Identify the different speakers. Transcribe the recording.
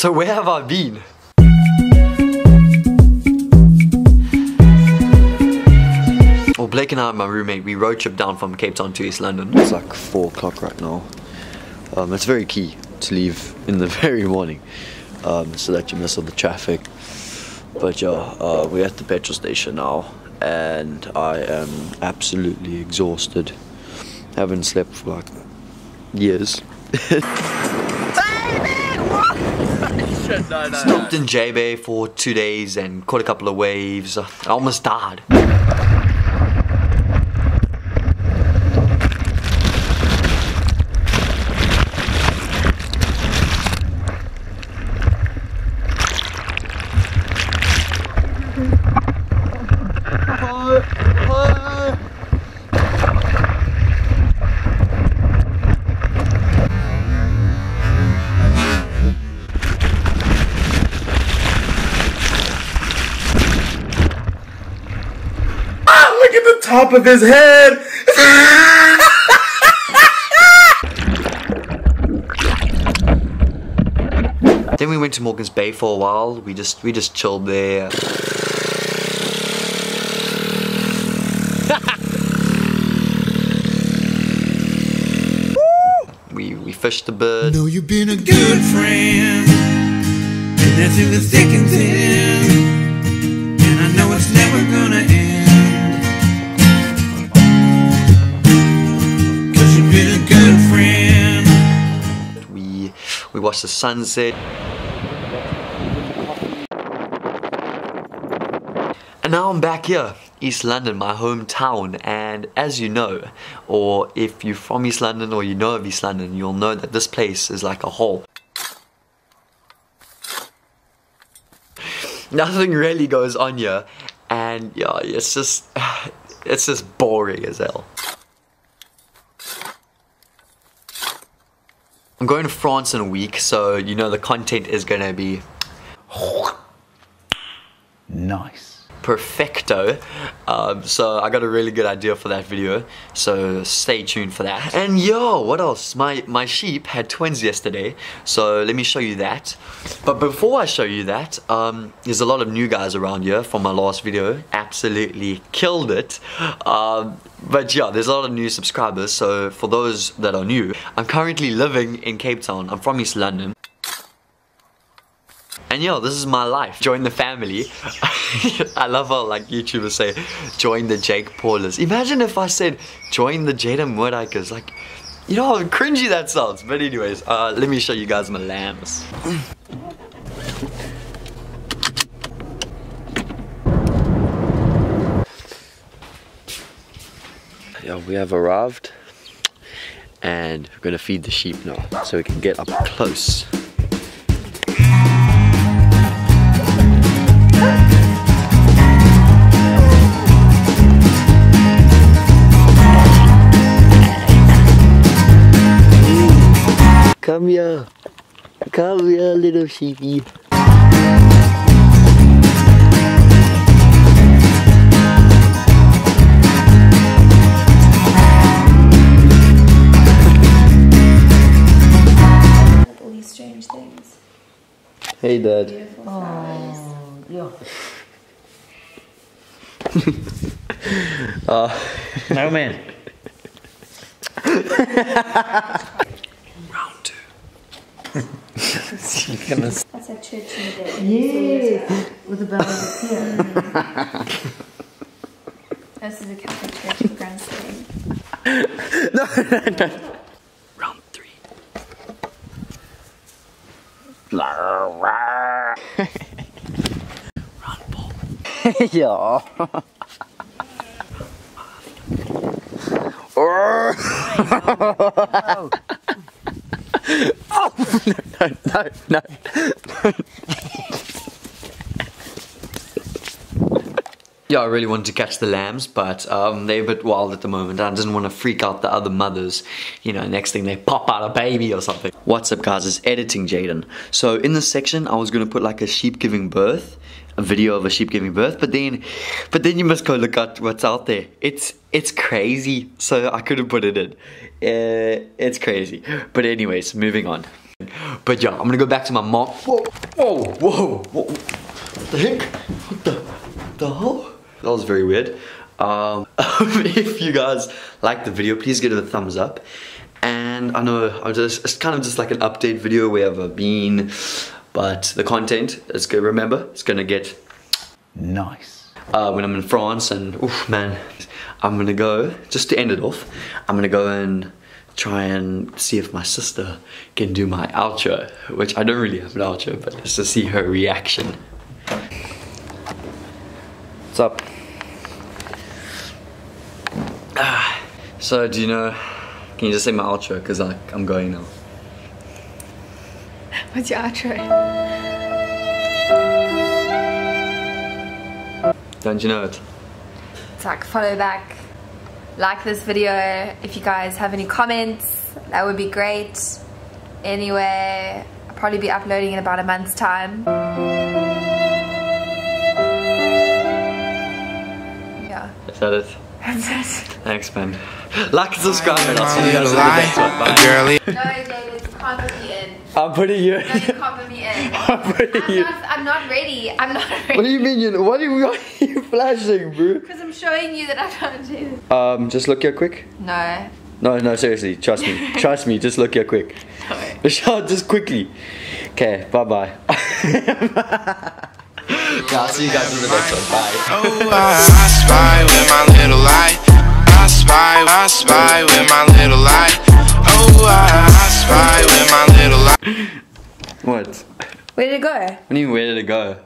Speaker 1: So where have I been? Well, Blake and I, my roommate, we road trip down from Cape Town to East London. It's like 4 o'clock right now. Um, it's very key to leave in the very morning um, so that you miss all the traffic. But yeah, uh, we're at the petrol station now and I am absolutely exhausted. Haven't slept for like years. Stopped in J Bay for two days and caught a couple of waves. I almost died.
Speaker 2: Top of his head.
Speaker 1: Then we went to Morgan's Bay for a while. We just we just chilled there. we we fished a bit.
Speaker 3: Know you've been a good friend, and that's in the thick and thin.
Speaker 1: We watched the sunset. And now I'm back here, East London, my hometown. And as you know, or if you're from East London or you know of East London, you'll know that this place is like a hole. Nothing really goes on here, and yeah, it's just, it's just boring as hell. I'm going to France in a week, so you know the content is gonna be
Speaker 2: Nice.
Speaker 1: Perfecto. Um, so I got a really good idea for that video. So stay tuned for that. And yo, what else? My my sheep had twins yesterday. So let me show you that. But before I show you that, um, there's a lot of new guys around here from my last video. Absolutely killed it. Um, but yeah, there's a lot of new subscribers. So for those that are new, I'm currently living in Cape Town. I'm from East London. Yo, this is my life. Join the family. I love how like YouTubers say, join the Jake Paulers. Imagine if I said, join the Jada Moerdykers. Like, you know how cringy that sounds. But anyways, uh, let me show you guys my lambs. Yeah, we have arrived and we're gonna feed the sheep now so we can get up close. Come here. Come here, little sheepy.
Speaker 4: all these strange things.
Speaker 1: Hey, Dad.
Speaker 4: Beautiful flowers.
Speaker 2: Uh, no man.
Speaker 1: Round two.
Speaker 4: That's a church in the day.
Speaker 5: Yes, with a bell the pier.
Speaker 4: This is a Catholic church in Grand Spain.
Speaker 1: Round three. Round four. Oh. Oh.
Speaker 2: Ja.
Speaker 1: No, no. No Yeah, I really wanted to catch the lambs, but um, they're a bit wild at the moment. I didn't want to freak out the other mothers. You know, next thing they pop out a baby or something. What's up, guys? It's editing Jadon. So in this section, I was gonna put like a sheep giving birth, a video of a sheep giving birth, but then, but then you must go look at what's out there. It's it's crazy. So I couldn't put it in. Uh, it's crazy. But anyways, moving on. But yeah, I'm gonna go back to my mom. Whoa, whoa, whoa, whoa. What the heck? What the, the hell? That was very weird. Um, if you guys like the video, please give it a thumbs up. And I know I'm just, it's kind of just like an update video where I've been, but the content is good. Remember, it's gonna get
Speaker 2: Nice.
Speaker 1: uh, when I'm in France and oof man I'm gonna go just to end it off I'm gonna go and try and see if my sister can do my outro which I don't really have an outro but just to see her reaction what's up Ah, so do you know can you just say my outro because like I'm going now
Speaker 4: What's your outro?
Speaker 1: don't you know it
Speaker 4: It's like follow back, like this video. If you guys have any comments, that would be great. Anyway, I'll probably be uploading in about a month's time. Yeah,
Speaker 1: is that it
Speaker 4: that's it.
Speaker 1: thanks man like and subscribe and I'll see you guys in the
Speaker 3: Lie,
Speaker 1: next one bye
Speaker 3: girly.
Speaker 4: No, David, you can't put me in.
Speaker 1: I'm putting you
Speaker 4: No, you can't put me in.
Speaker 1: I'm putting
Speaker 4: I'm
Speaker 1: you
Speaker 4: not, I'm not ready. I'm not ready.
Speaker 1: What do you mean you what are you, what are you flashing, bro?
Speaker 4: Because I'm showing you that I don't do it.
Speaker 1: Um, just look here quick.
Speaker 4: No.
Speaker 1: No, no, seriously, trust me. trust me, just look here quick.
Speaker 4: No.
Speaker 1: Shout just quickly. Okay, bye bye. I'll see you guys in the next one. Bye.
Speaker 3: Oh, I, I spy with my little light. I spy, I spy with my little light. Oh, I, I spy with my little light.
Speaker 1: What?
Speaker 4: Where did it go?
Speaker 1: What do you mean, where did it go?